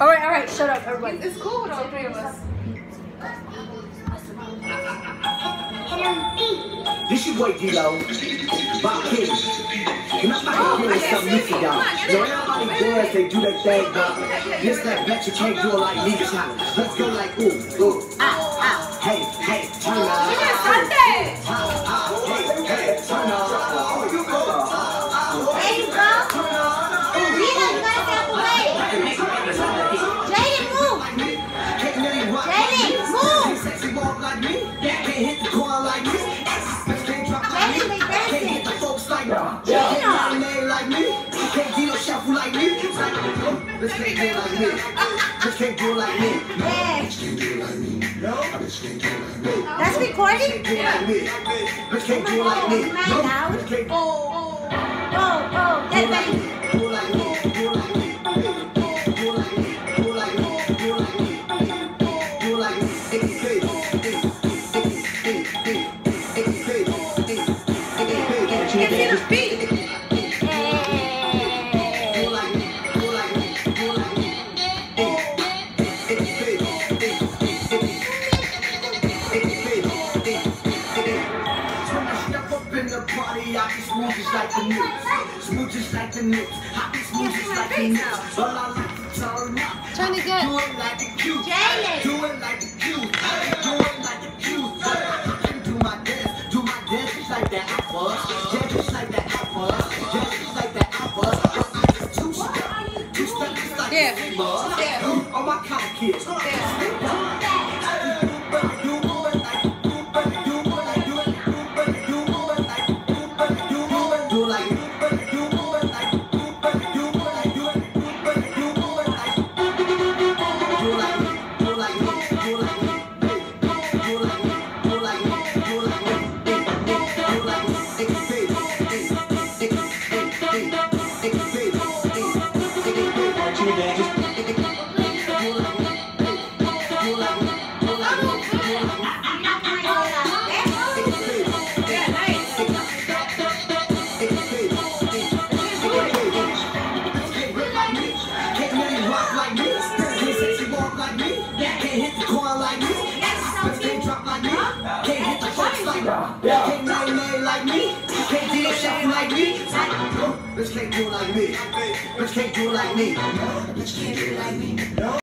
All right, all right, shut up, everybody. It's cool with all three of us. This is boy D-Lo, Bob King. And I'm about to hear something new for y'all. You know, everybody does, they do their thing, but this that bet you can't do it like me challenge. Let's go like ooh, ooh, ah, ah, hey, hey, turn up. you like me. This can't do like me. This can't do like me. No, this can't do like me. No, this can't do like me. That's recording? Yeah. Can't do like me. No, can't do like me. Oh, oh, oh, oh, oh. Get ready. Up in the party, I be smooth just like the news. Smooth just like the news. I be smooth just like the news. All I like to turn up. Trying to get- Do it like the cute. Jalen. Do it like the cute. Do it like the cute. I can do my dance. Do my dance just like that alpha. Yeah, just like that alpha. Yeah, just like that alpha. I just two step. Two step just like the Sigma. Yeah. All my kind of kids. Yeah. Yeah, Yeah. yeah. Can't night man like me. Can't do shit like me. Bitch can't do like me. Bitch can't do like me. Bitch can't do like me.